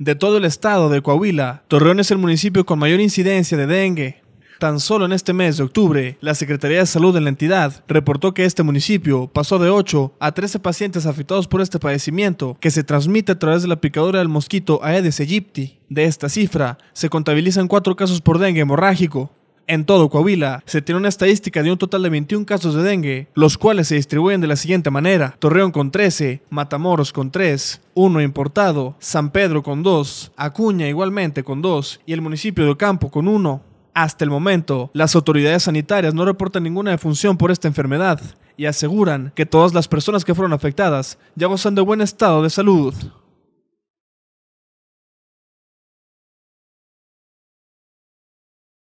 De todo el estado de Coahuila, Torreón es el municipio con mayor incidencia de dengue. Tan solo en este mes de octubre, la Secretaría de Salud de la entidad reportó que este municipio pasó de 8 a 13 pacientes afectados por este padecimiento que se transmite a través de la picadura del mosquito Aedes aegypti. De esta cifra, se contabilizan 4 casos por dengue hemorrágico, en todo Coahuila se tiene una estadística de un total de 21 casos de dengue, los cuales se distribuyen de la siguiente manera. Torreón con 13, Matamoros con 3, 1 importado, San Pedro con 2, Acuña igualmente con 2 y el municipio de Ocampo con 1. Hasta el momento, las autoridades sanitarias no reportan ninguna defunción por esta enfermedad y aseguran que todas las personas que fueron afectadas ya gozan de buen estado de salud.